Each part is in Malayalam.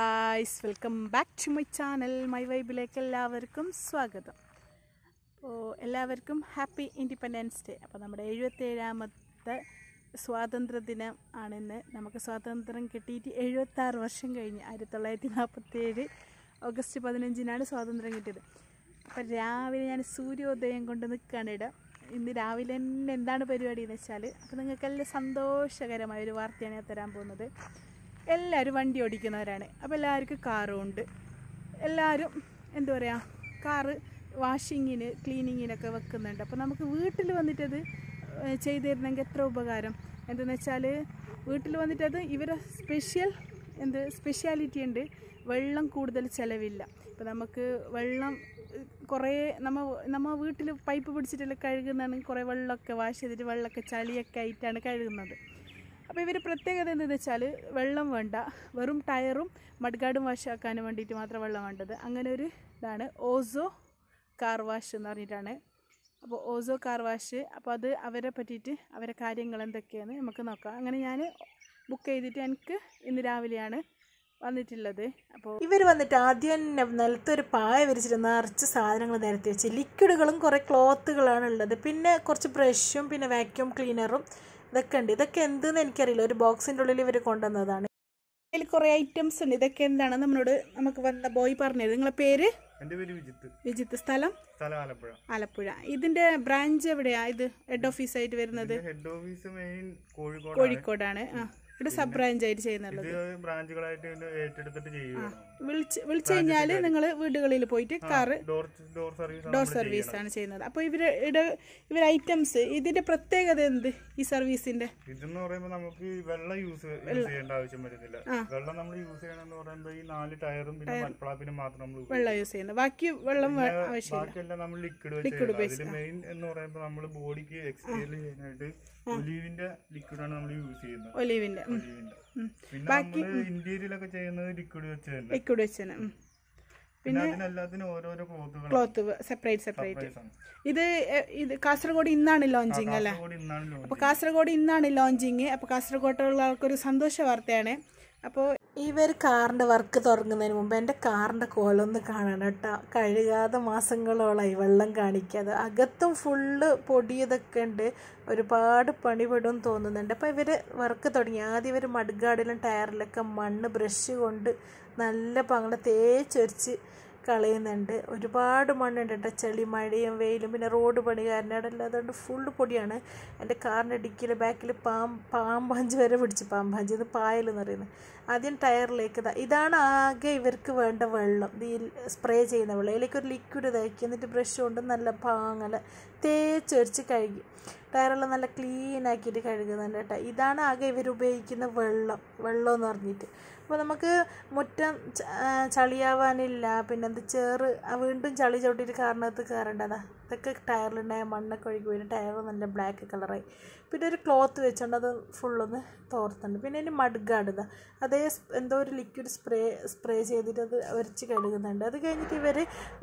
Guys welcome back to my channel. My വൈബിലേക്ക് എല്ലാവർക്കും സ്വാഗതം. അപ്പോൾ എല്ലാവർക്കും ഹാപ്പി ഇൻഡിപെൻഡൻസ് ഡേ. അപ്പോൾ നമ്മുടെ എഴുപത്തേഴാമത്തെ സ്വാതന്ത്ര്യ ദിനം ആണിന്ന്. നമുക്ക് സ്വാതന്ത്ര്യം കിട്ടിയിട്ട് എഴുപത്താറ് വർഷം കഴിഞ്ഞ് ആയിരത്തി തൊള്ളായിരത്തി നാൽപ്പത്തേഴ് ഓഗസ്റ്റ് പതിനഞ്ചിനാണ് സ്വാതന്ത്ര്യം കിട്ടിയത്. അപ്പോൾ രാവിലെ ഞാൻ സൂര്യോദയം കൊണ്ട് നിൽക്കുകയാണ് ഇവിടെ. ഇന്ന് രാവിലെ തന്നെ എന്താണ് പരിപാടി എന്ന് വെച്ചാൽ അപ്പോൾ നിങ്ങൾക്കെല്ലാം സന്തോഷകരമായ ഒരു വാർത്തയാണ് ഞാൻ തരാൻ പോകുന്നത്. എല്ലാവരും വണ്ടി ഓടിക്കുന്നവരാണ്. അപ്പോൾ എല്ലാവർക്കും കാറും ഉണ്ട് എല്ലാവരും എന്താ പറയുക കാറ് വാഷിങ്ങിന് ക്ലീനിങ്ങിനൊക്കെ വെക്കുന്നുണ്ട്. അപ്പോൾ നമുക്ക് വീട്ടിൽ വന്നിട്ടത് ചെയ്തിരുന്നെങ്കിൽ ചെയ്തു തരുന്നെങ്കിൽ എത്ര ഉപകാരം? എന്തെന്ന് വെച്ചാൽ വീട്ടിൽ വന്നിട്ടത് ഇവരെ സ്പെഷ്യൽ എന്ത് സ്പെഷ്യാലിറ്റി ഉണ്ട്. വെള്ളം കൂടുതൽ ചിലവില്ല. ഇപ്പോൾ നമുക്ക് വെള്ളം കുറേ നമ്മ നമ്മ വീട്ടിൽ പൈപ്പ് പിടിച്ചിട്ടെല്ലാം കഴുകുന്നതാണ് കുറേ വെള്ളമൊക്കെ വാഷ് ചെയ്തിട്ട് വെള്ളമൊക്കെ ചളിയൊക്കെ ആയിട്ടാണ് കഴുകുന്നത്. അപ്പോൾ ഇവർ പ്രത്യേകത എന്താണെന്ന് വെച്ചാൽ വെള്ളം വേണ്ട. വെറും ടയറും മഡ്ഗാർഡും വാഷ് ആക്കാനും വേണ്ടിയിട്ട് മാത്രം വെള്ളം വേണ്ടത്. അങ്ങനെ ഒരു ഇതാണ് ഓസോ കാർ വാഷ് എന്ന് പറഞ്ഞിട്ടാണ്. അപ്പോൾ ഓസോ കാർ വാഷ്. അപ്പോൾ അത് അവരെ പറ്റിയിട്ട് അവരെ കാര്യങ്ങൾ എന്തൊക്കെയാണ് നമുക്ക് നോക്കാം. അങ്ങനെ ഞാൻ ബുക്ക് ചെയ്തിട്ട് എനിക്ക് ഇന്ന് രാവിലെയാണ് വന്നിട്ടുള്ളത്. അപ്പോൾ ഇവർ വന്നിട്ട് ആദ്യം തന്നെ നിലത്തൊരു പായ വിരിച്ചിട്ട് നിറച്ച് സാധനങ്ങൾ നിരത്തി വെച്ച്. ലിക്വിഡുകളും കുറേ ക്ലോത്തുകളാണ് ഉള്ളത്. പിന്നെ കുറച്ച് ബ്രഷും പിന്നെ വാക്യൂം ക്ലീനറും ഇതൊക്കെ ഉണ്ട് ഇതൊക്കെ എന്തെന്ന് എനിക്കറിയില്ല. ഒരു ബോക്സിന്റെ ഉള്ളിൽ ഇവർ കൊണ്ടുവന്നതാണ്. അതിൽ കുറേ ഐറ്റംസ് ഉണ്ട്. ഇതൊക്കെ എന്താണ് നമ്മളോട് നമുക്ക് വന്ന ബോയ് പറഞ്ഞത്. നിങ്ങളെ പേര്? എന്റെ പേര് വിജിത്ത്. വിജിത്ത്. സ്ഥലം? സ്ഥലം ആലപ്പുഴ. ആലപ്പുഴ. ഇതിന്റെ ബ്രാഞ്ച് എവിടെയാ? ഇത് ഹെഡ് ഓഫീസ് ആയിട്ട് വരുന്നത്? ഹെഡ് ഓഫീസ് മെയിൻ കോഴിക്കോട് കോഴിക്കോടാണ്. ആ. ഇവിടെ സബ് ബ്രാഞ്ച് ആയിട്ട് ചെയ്യുന്നുള്ളത് ബ്രാഞ്ചുകളായിട്ട് ഏറ്റെടുത്തിട്ട് ചെയ്യുകയാണ് വിളിച്ച് വിളിച്ചു കഴിഞ്ഞാൽ നിങ്ങൾ വീടുകളിൽ പോയിട്ട് കാറ് ഡോർ സർവീസ് ആണ് ചെയ്യുന്നത്. അപ്പോൾ ഇവർ ഇവർ ഐറ്റംസ് ഇതിന്റെ പ്രത്യേകത എന്ത് ഈ സർവീസിന്റെ? ഇതെന്ന് പറയുമ്പോൾ നമുക്ക് വെള്ളം യൂസ് ചെയ്യേണ്ട ആവശ്യം വരുന്നില്ല. വെള്ളം നമ്മൾ യൂസ് ചെയ്യണമെന്ന് പറയുമ്പോൾ ഈ നാല് ടയറും പിന്നെ മൺപ്ലാപ്പിനും മാത്രം നമ്മൾ. വെള്ളം യൂസ് ചെയ്യുന്നത്. ബാക്കി വെള്ളം ബാക്കിയെല്ലാം നമ്മൾ ലിക്വിഡ് വെച്ച് അതിൽ മെയിൻ എന്ന് പറയുമ്പോൾ നമ്മൾ ബോഡിക്ക് എക്സ്പീരിയൽ ചെയ്യാനായിട്ട് ഒലീവിന്റെ ലിക്വിഡാണ് നമ്മൾ യൂസ് ചെയ്യുന്നത്. ഒലീവിന്റെ പിന്നെ നമ്മൾ ഇന്റീരിയലൊക്കെ ചെയ്യുന്നത് ലിക്വിഡ് വെച്ച് തന്നെ. ലിക്വിഡ് വെച്ചാണ് പിന്നെ അതിനെല്ലാത്തിനും ഓരോരോ ക്ലോത്തുകൾ ക്ലോത്ത് സെപ്പറേറ്റ് സെപ്പറേറ്റ് ഇത് ഇത് കാസർഗോഡ് ഇന്നാണ് ലോഞ്ചിങ് അല്ലേ? അപ്പൊ അപ്പോൾ കാസർഗോഡ് ഇന്നാണ് ലോഞ്ചിങ് അപ്പോൾ കാസർഗോഡുള്ള ആൾക്കൊരു സന്തോഷ വാർത്തയാണ്. അപ്പോൾ ഇവർ കാറിന്റെ വർക്ക് തുടങ്ങുന്നതിന് മുമ്പ് എന്റെ കാറിന്റെ കോലൊന്ന് കാണണം കേട്ടോ. കഴുകാതെ മാസങ്ങളോളായി വെള്ളം കാണിക്കാതെ. അകത്തും ഫുള്ള് പൊടിയതൊക്കെ ഉണ്ട്. ഒരുപാട് പണിപെടും തോന്നുന്നുണ്ട്. അപ്പോൾ ഇവർ വർക്ക് തുടങ്ങി. ആദ്യം ഇവർ മഡ്ഗാർഡിലും ടയറിലൊക്കെ മണ്ണ് ബ്രഷ് കൊണ്ട് നല്ല പങ്ങളെ തേച്ചൊരിച്ച് കളയുന്നുണ്ട്. ഒരുപാട് മണ്ണുണ്ട് കേട്ടോ. ചെളി മഴയും വെയിലും. പിന്നെ റോഡ് പണി കാരണം അവിടെ അതുകൊണ്ട് ഫുള്ള് പൊടിയാണ്. എന്റെ കാറിന്റെ ഡിക്കിയിൽ ബാക്കിൽ പാം പാമ്പാഞ്ച് വരെ പിടിച്ച്. പാമ്പാഞ്ച് ഇത് പായലെന്ന് പറയുന്നത്. ആദ്യം ടയറിലേക്ക് ഇതാ ഇതാണ് ആകെ ഇവർക്ക് വേണ്ട വെള്ളം. ഈ സ്പ്രേ ചെയ്യുന്ന വെള്ളം. ഇതിലേക്ക് ഒരു ലിക്വിഡ് തയ്ക്കുക എന്നിട്ട് ബ്രഷ് കൊണ്ട് നല്ല പാങ്ങൽ തേച്ചൊരിച്ച് കഴുകി. ടയറെല്ലാം നല്ല ക്ലീൻ ആക്കിയിട്ട് കഴുകുന്നുണ്ട് കേട്ടോ ഇതാണ് ആകെ ഇവർ ഉപയോഗിക്കുന്ന വെള്ളം. വെള്ളം എന്ന് പറഞ്ഞിട്ട്. അപ്പോൾ നമുക്ക് മുറ്റം ചളിയാവാനില്ല. പിന്നെ എന്ത് ചേറ് വീണ്ടും ചളി ചവിട്ടിയിട്ട് കാരണത്ത് കയറേണ്ടതാ ഇതൊക്കെ ടയറിലുണ്ടായ മണ്ണൊക്കെ ഒഴുകി പോയിട്ട് ടയർ നല്ല ബ്ലാക്ക് കളറായി പിന്നെ ഒരു ക്ലോത്ത് വെച്ചുകൊണ്ട് അത് ഫുള്ളൊന്ന് തോർത്തുണ്ട് പിന്നെ അതിന് മഡ്ഗാർഡ് ഇതാ എന്തോ ഒരു ലിക്വിഡ് സ്പ്രേ സ്പ്രേ ചെയ്തിട്ട് അത് ഒരച്ച് കഴുകുന്നുണ്ട്. അത് കഴിഞ്ഞിട്ട് ഇവർ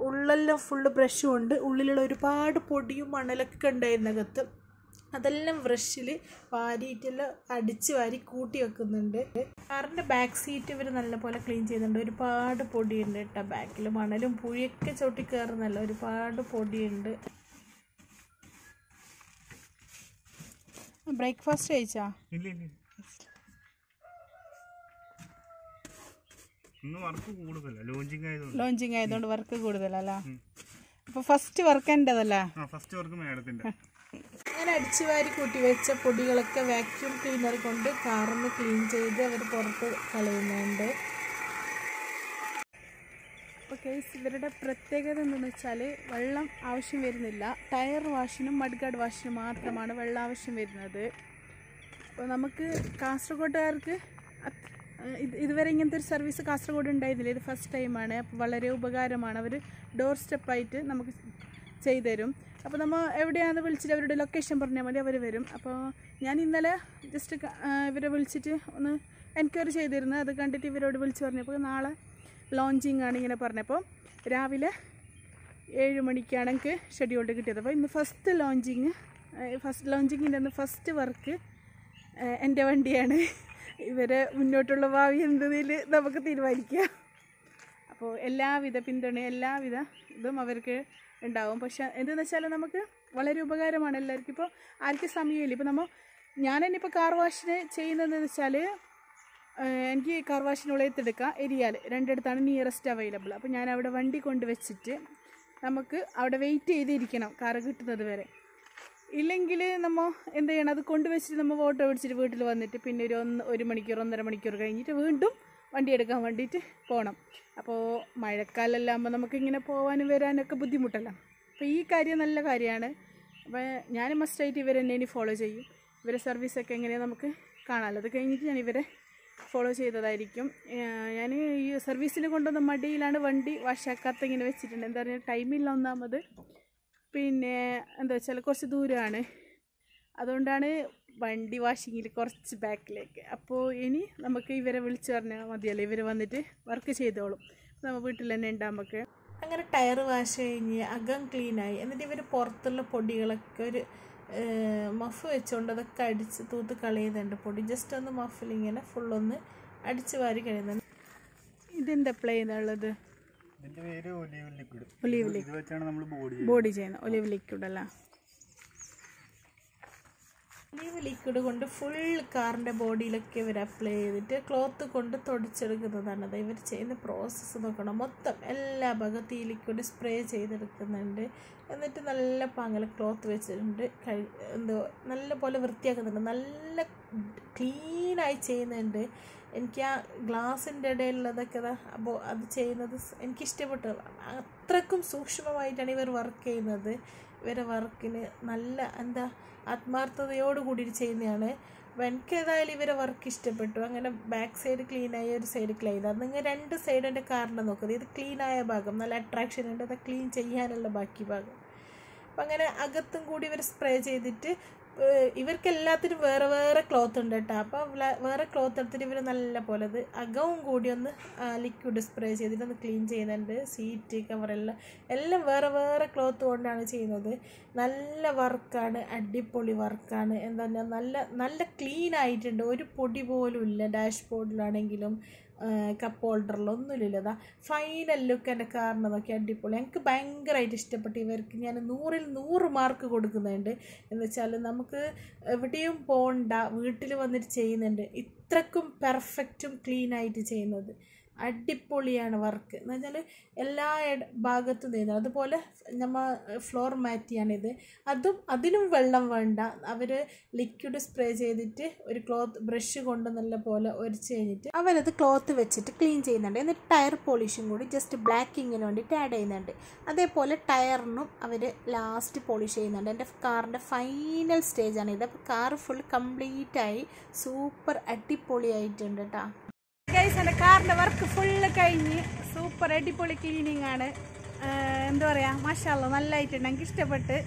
ഉള്ളെല്ലാം ഫുള്ള് ബ്രഷും ഉണ്ട്. ഉള്ളിലുള്ള ഒരുപാട് പൊടിയും മണലൊക്കെ ഉണ്ടായിരുന്നകത്ത് അതെല്ലാം ബ്രഷിൽ വാരിയിട്ടെല്ലാം അടിച്ച് വാരി കൂട്ടി വെക്കുന്നുണ്ട്. കാറിന്റെ ബാക്ക് സീറ്റ് ഇവർ നല്ലപോലെ ക്ലീൻ ചെയ്യുന്നുണ്ട്. ഒരുപാട് പൊടിയുണ്ട് കേട്ടോ ബാക്കിൽ മണലും പുഴിയൊക്കെ ചവിട്ടി കയറുന്നല്ല ഒരുപാട് പൊടിയുണ്ട്. ബ്രേക്ക്ഫാസ്റ്റ് കഴിച്ചാ? ഇല്ല ഇല്ല ഇന്ന് വർക്ക് കൂടുതലല്ല ലോഞ്ചിങ് ആയതുകൊണ്ട്. വർക്ക് കൂടുതലല്ല അപ്പൊ ഫസ്റ്റ് വർക്ക് എന്റെതല്ലേ ആ ഫസ്റ്റ് വർക്ക് മേഡത്തിന്റെ. അങ്ങനെ അടിച്ചു വാരി കൂട്ടി വെച്ച പൊടികളൊക്കെ വാക്യൂം ക്ലീനർ കൊണ്ട് കാറിന്ന് ക്ലീൻ ചെയ്ത് അവർ പുറത്ത് കളയുന്നുണ്ട്. അപ്പോൾ കേസ് ഇവരുടെ പ്രത്യേകത എന്തെന്ന് വെച്ചാൽ വെള്ളം ആവശ്യം വരുന്നില്ല. ടയർ വാഷിനും മഡ്ഗാർഡ് വാഷിനും മാത്രമാണ് വെള്ളം ആവശ്യം വരുന്നത്. അപ്പോൾ നമുക്ക് കാസർഗോഡുകാർക്ക് ഇതുവരെ ഇങ്ങനത്തെ ഒരു സർവീസ് കാസർഗോഡ് ഉണ്ടായിരുന്നില്ല. ഇത് ഫസ്റ്റ് ടൈമാണ് അപ്പോൾ വളരെ ഉപകാരമാണ്. അവർ ഡോർ സ്റ്റെപ്പായിട്ട് നമുക്ക് ചെയ്തുതരും. അപ്പോൾ നമ്മൾ എവിടെയാണെന്ന് വിളിച്ചിട്ട് അവരുടെ ലൊക്കേഷൻ പറഞ്ഞാൽ മതി. അവർ വരും. അപ്പോൾ ഞാൻ ഇന്നലെ ജസ്റ്റ് ഇവരെ വിളിച്ചിട്ട് ഒന്ന് എൻക്വയറി ചെയ്തിരുന്നു. അത് കണ്ടിട്ട് ഇവരോട് വിളിച്ച് പറഞ്ഞപ്പോൾ നാളെ ലോഞ്ചിങ് ആണ് ഇങ്ങനെ പറഞ്ഞപ്പോൾ രാവിലെ ഏഴ് മണിക്കാണ് എനിക്ക് ഷെഡ്യൂൾഡ് കിട്ടിയത്. അപ്പോൾ ഇന്ന് ഫസ്റ്റ് ലോഞ്ചിങ് ഫസ്റ്റ് ലോഞ്ചിങ്ങിന്റെ ഫസ്റ്റ് വർക്ക് എന്റെ വണ്ടിയാണ്. ഇവരെ മുന്നോട്ടുള്ള ഭാവി എന്നതിൽ നമുക്ക് തീരുമാനിക്കാം. അപ്പോൾ എല്ലാവിധ പിന്തുണയും എല്ലാവിധ ഇതും അവർക്ക് ഉണ്ടാവും. പക്ഷെ എന്തെന്ന് വെച്ചാൽ നമുക്ക് വളരെ ഉപകാരമാണ് എല്ലാവർക്കും. ഇപ്പോൾ ആർക്കും സമയമില്ല. ഇപ്പോൾ നമ്മൾ ഞാൻ തന്നെ ഇപ്പോൾ കാർ വാഷിന് ചെയ്യുന്നതെന്ന് വെച്ചാൽ എനിക്ക് കാർ വാഷിനുള്ളിൽ എത്തെടുക്കാം എരിയാൽ രണ്ടിടത്താണ് നിയറസ്റ്റ് അവൈലബിൾ അപ്പോൾ ഞാൻ അവിടെ വണ്ടി കൊണ്ടുവച്ചിട്ട് നമുക്ക് അവിടെ വെയിറ്റ് ചെയ്തിരിക്കണം കാർ കിട്ടുന്നത് വരെ. ഇല്ലെങ്കിൽ നമ്മൾ എന്ത് ചെയ്യണം? അത് കൊണ്ടുവച്ചിട്ട് നമ്മൾ ഓട്ടോ പിടിച്ചിട്ട് വീട്ടിൽ വന്നിട്ട് പിന്നെ ഒരു ഒന്ന് ഒരു മണിക്കൂർ ഒന്നര മണിക്കൂർ കഴിഞ്ഞിട്ട് വീണ്ടും വണ്ടി എടുക്കാൻ വേണ്ടിയിട്ട് പോകണം അപ്പോൾ മഴക്കാലമെല്ലാം ആകുമ്പോൾ നമുക്കിങ്ങനെ പോകാനും വരാനൊക്കെ ബുദ്ധിമുട്ടല്ല. അപ്പോൾ ഈ കാര്യം നല്ല കാര്യമാണ് അപ്പോൾ ഞാൻ മസ്റ്റായിട്ട് ഇവരെ തന്നെ ഇനി ഫോളോ ചെയ്യും. ഇവരെ സർവീസൊക്കെ എങ്ങനെയാണ് നമുക്ക് കാണാമല്ലോ അത് കഴിഞ്ഞിട്ട് ഞാൻ ഇവരെ ഫോളോ ചെയ്തതായിരിക്കും. ഞാൻ ഈ സർവീസിന് കൊണ്ടുവന്ന മടിയിലാണ് വണ്ടി വാഷാക്കാത്ത ഇങ്ങനെ വെച്ചിട്ടുണ്ട്. എന്താ പറയുക ടൈമില്ല ഒന്നാമത്. പിന്നെ എന്താ വെച്ചാൽ കുറച്ച് ദൂരമാണ് അതുകൊണ്ടാണ് വണ്ടി വാഷിങ്ങിൽ കുറച്ച് ബാക്കിലേക്ക് അപ്പോൾ ഇനി നമുക്ക് ഇവരെ വിളിച്ചു പറഞ്ഞാൽ മതിയല്ലോ. ഇവർ വന്നിട്ട് വർക്ക് ചെയ്തോളും. നമ്മൾ വീട്ടിൽ തന്നെ ഉണ്ട് നമുക്ക് അങ്ങനെ ടയർ വാഷ് കഴിഞ്ഞ് അകം ക്ലീനായി എന്നിട്ട് ഇവർ പുറത്തുള്ള പൊടികളൊക്കെ ഒരു മഫ് വെച്ചുകൊണ്ട് അതൊക്കെ അടിച്ച് തൂത്ത് കളയുന്നുണ്ട്. പൊടി ജസ്റ്റ് ഒന്ന് മഫിൽ ഇങ്ങനെ ഫുള്ളൊന്ന് അടിച്ച് വാരി കഴിയുന്നുണ്ട്. ഇതെന്താ അപ്ലൈ ചെയ്യുന്നുള്ളത് ഇതിന്റെ പേര് ഒലീവ് ലിക്വിഡ്. ഒലീവ് ഇത് വെച്ചാണ് നമ്മൾ ബോഡി ബോഡി ചെയ്യുന്നത്. ഒലിവ് ലിക്വിഡ് അല്ല? ഒലീവ് ലിക്വിഡ് കൊണ്ട് ഫുൾ കാറിന്റെ ബോഡിയിലൊക്കെ ഇവർ അപ്ലൈ ചെയ്തിട്ട് ക്ലോത്ത് കൊണ്ട് തുടച്ചെടുക്കുന്നതാണ്. അത് ഇവർ ചെയ്യുന്ന പ്രോസസ്സ് നോക്കണം. മൊത്തം എല്ലാ ഭാഗത്തും ഈ ലിക്വിഡ് സ്പ്രേ ചെയ്തെടുക്കുന്നുണ്ട്. എന്നിട്ട് നല്ല പാങ്ങൽ ക്ലോത്ത് വെച്ചിട്ടുണ്ട്. കഴി എന്തോ നല്ല പോലെ വൃത്തിയാക്കുന്നുണ്ട്. നല്ല ക്ലീനായി ചെയ്യുന്നുണ്ട്. എനിക്ക് ആ ഗ്ലാസിന്റെ ഇടയിലുള്ളതൊക്കെ അപ്പോൾ അത് ചെയ്യുന്നത് എനിക്കിഷ്ടപ്പെട്ടു. അത്രക്കും സൂക്ഷ്മമായിട്ടാണ് ഇവർ വർക്ക് ചെയ്യുന്നത്. ഇവരെ വർക്കിന് നല്ല എന്താ ആത്മാർത്ഥതയോട് കൂടി ചെയ്യുന്നതാണ്. അപ്പോൾ എനിക്ക് ഏതായാലും ഇവരെ വർക്ക് ഇഷ്ടപ്പെട്ടു. അങ്ങനെ ബാക്ക് സൈഡ് ക്ലീൻ ആയി ഒരു സൈഡ് ക്ലീൻ അത് നിങ്ങൾ രണ്ട് സൈഡ് എന്റെ കാറിന്റെ നോക്കുന്നത് ഇത് ക്ലീനായ ഭാഗം നല്ല അട്രാക്ഷൻ ഉണ്ട്. അത് ക്ലീൻ ചെയ്യാനുള്ള ബാക്കി ഭാഗം. അപ്പം അങ്ങനെ അകത്തും കൂടി ഇവർ സ്പ്രേ ചെയ്തിട്ട് ഇവർക്ക് എല്ലാത്തിനും വേറെ വേറെ ക്ലോത്ത് ഉണ്ട് കേട്ടോ. അപ്പോൾ വേറെ ക്ലോത്ത് എടുത്തിട്ട് ഇവർ നല്ല പോലെ അത് അകവും കൂടി ഒന്ന് ലിക്വിഡ് സ്പ്രേ ചെയ്തിട്ട് ഒന്ന് ക്ലീൻ ചെയ്യുന്നുണ്ട്. സീറ്റ് കവറെല്ലാം എല്ലാം വേറെ വേറെ ക്ലോത്ത് കൊണ്ടാണ് ചെയ്യുന്നത്. നല്ല വർക്കാണ് അടിപൊളി വർക്കാണ് എന്താ പറഞ്ഞാൽ നല്ല നല്ല ക്ലീൻ ആയിട്ടുണ്ട്. ഒരു പൊടി പോലും ഇല്ല ഡാഷ് ബോർഡിലാണെങ്കിലും കപ്പ് ഹോൾഡറിലൊന്നുമില്ല അതാ ഫൈനൽ ലുക്ക് എന്റെ കാരണം നോക്കി അടിപൊളി. എനിക്ക് ഭയങ്കരമായിട്ട് ഇഷ്ടപ്പെട്ടു. ഇവർക്ക് ഞാൻ നൂറിൽ നൂറ് മാർക്ക് കൊടുക്കുന്നുണ്ട്. എന്ന് വെച്ചാൽ നമുക്ക് എവിടെയും പോകണ്ട വീട്ടിൽ വന്നിട്ട് ചെയ്യുന്നുണ്ട്. ഇത്രക്കും പെർഫെക്റ്റും ക്ലീനായിട്ട് ചെയ്യുന്നത്. അടിപൊളിയാണ് വർക്ക് എന്ന് വെച്ചാൽ എല്ലാ ഭാഗത്തും ചെയ്തു. അതുപോലെ നമ്മൾ ഫ്ലോർ മാറ്റിയാണിത് അതും അതിനും വെള്ളം വേണ്ട. അവർ ലിക്വിഡ് സ്പ്രേ ചെയ്തിട്ട് ഒരു ക്ലോത്ത് ബ്രഷ് കൊണ്ട് നല്ല പോലെ ഒരിച്ച് കഴിഞ്ഞിട്ട് അവരത് ക്ലോത്ത് വെച്ചിട്ട് ക്ലീൻ ചെയ്യുന്നുണ്ട്. എന്നിട്ട് ടയർ പോളിഷും കൂടി ജസ്റ്റ് ബ്ലാക്കിങ്ങിന് വേണ്ടിയിട്ട് ആഡ് ചെയ്യുന്നുണ്ട്. അതേപോലെ ടയറിനും അവർ ലാസ്റ്റ് പോളിഷ് ചെയ്യുന്നുണ്ട്. എന്റെ കാറിന്റെ ഫൈനൽ സ്റ്റേജാണ് ഇത്. അപ്പോൾ കാർ ഫുൾ കംപ്ലീറ്റായി സൂപ്പർ അടിപൊളിയായിട്ടുണ്ട് കേട്ടോ എന്റെ കാറിന്റെ വർക്ക് ഫുള്ള് കഴിഞ്ഞ് സൂപ്പർ അടിപൊളി ക്ലീനിങ് ആണ്. എന്താ പറയുക മാഷാല്ല നല്ലതായിട്ടുണ്ട് എനിക്ക് ഇഷ്ടപ്പെട്ട്.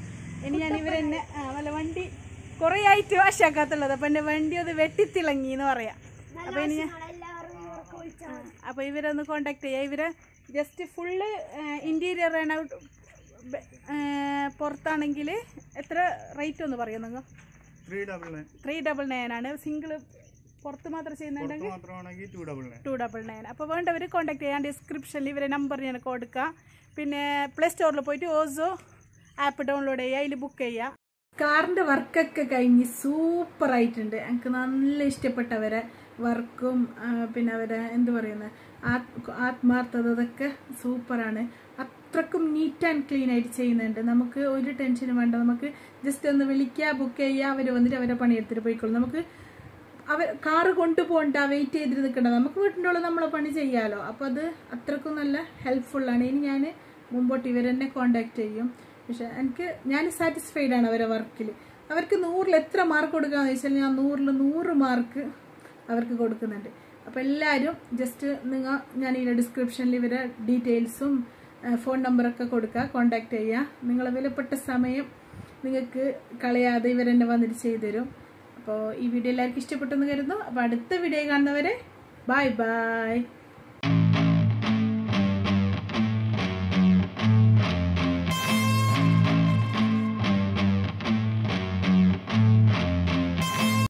ഇനി ഞാൻ ഇവരെന്നെ നല്ല വണ്ടി കുറേ ആയിട്ട് വാശാക്കാത്തുള്ളത് അപ്പം എന്റെ വണ്ടി ഒന്ന് വെട്ടിത്തിളങ്ങി എന്ന് പറയാം. അപ്പോൾ ഇനി ഞാൻ അപ്പോൾ ഇവരൊന്ന് കോണ്ടാക്ട് ചെയ്യുക ഇവരെ just full interior run out പുറത്താണെങ്കിൽ എത്ര റേറ്റ് ഒന്ന് പറയുമോ നിങ്ങൾ ത്രീ ഡബിൾ നയൻ ആണ്. സിംഗിൾ പുറത്ത് മാത്രം ചെയ്യുന്നുണ്ടെങ്കിൽ ടു ഡബിൾ നയൻ അപ്പോൾ വേണ്ടവർ കോൺടാക്ട് ചെയ്യാൻ ഡിസ്ക്രിപ്ഷനിൽ ഇവരെ നമ്പർ ഞാൻ കൊടുക്കാം. പിന്നെ പ്ലേ സ്റ്റോറിൽ പോയിട്ട് ഓസോ ആപ്പ് ഡൗൺലോഡ് ചെയ്യുക അതിൽ ബുക്ക് ചെയ്യുക കാറിന്റെ വർക്കൊക്കെ കഴിഞ്ഞ് സൂപ്പർ ആയിട്ടുണ്ട്. എനിക്ക് നല്ല ഇഷ്ടപ്പെട്ടവരെ വർക്കും പിന്നെ അവരെ എന്ത് പറയുന്നത് ആത്മാർത്ഥത അതൊക്കെ സൂപ്പറാണ് അത്രക്കും നീറ്റ് ആൻഡ് ക്ലീൻ ആയിട്ട് ചെയ്യുന്നുണ്ട്. നമുക്ക് ഒരു ടെൻഷനും വേണ്ട. നമുക്ക് ജസ്റ്റ് ഒന്ന് വിളിക്കുക ബുക്ക് ചെയ്യുക അവർ വന്നിട്ട് അവരെ പണിയെടുത്തിട്ട് പോയിക്കോളും. നമുക്ക് അവർ കാറ് കൊണ്ടുപോകണ്ട വെയിറ്റ് ചെയ്തിട്ട് നിൽക്കണ്ട. നമുക്ക് വീട്ടിന്റെ ഉള്ളിൽ നമ്മളെ പണി ചെയ്യാമല്ലോ അപ്പോൾ അത് അത്രക്കും നല്ല ഹെൽപ്ഫുള്ളാണ് ഇനി ഞാൻ മുമ്പോട്ട് ഇവരെന്നെ കോണ്ടാക്ട് ചെയ്യും. പക്ഷെ എനിക്ക് ഞാൻ സാറ്റിസ്ഫൈഡ് ആണ് അവരെ വർക്കിൽ അവർക്ക് നൂറിൽ എത്ര മാർക്ക് കൊടുക്കാന്ന് വെച്ചാൽ ഞാൻ നൂറിൽ നൂറ് മാർക്ക് അവർക്ക് കൊടുക്കുന്നുണ്ട്. അപ്പോൾ എല്ലാവരും ജസ്റ്റ് നിങ്ങൾ ഞാൻ ഇതിന്റെ ഡിസ്ക്രിപ്ഷനിൽ ഇവരെ ഡീറ്റെയിൽസും ഫോൺ നമ്പറൊക്കെ കൊടുക്കുക കോണ്ടാക്ട് ചെയ്യുക നിങ്ങളെ വിലപ്പെട്ട സമയം നിങ്ങൾക്ക് കളയാതെ ഇവരെന്നെ വന്നിട്ട് ചെയ്തു തരും അപ്പോൾ ഈ വീഡിയോ എല്ലാവർക്കും ഇഷ്ടപ്പെട്ടെന്ന് കരുതുന്നു. അപ്പോൾ അടുത്ത വീഡിയോ കാണുന്നവരെ ബൈ ബൈ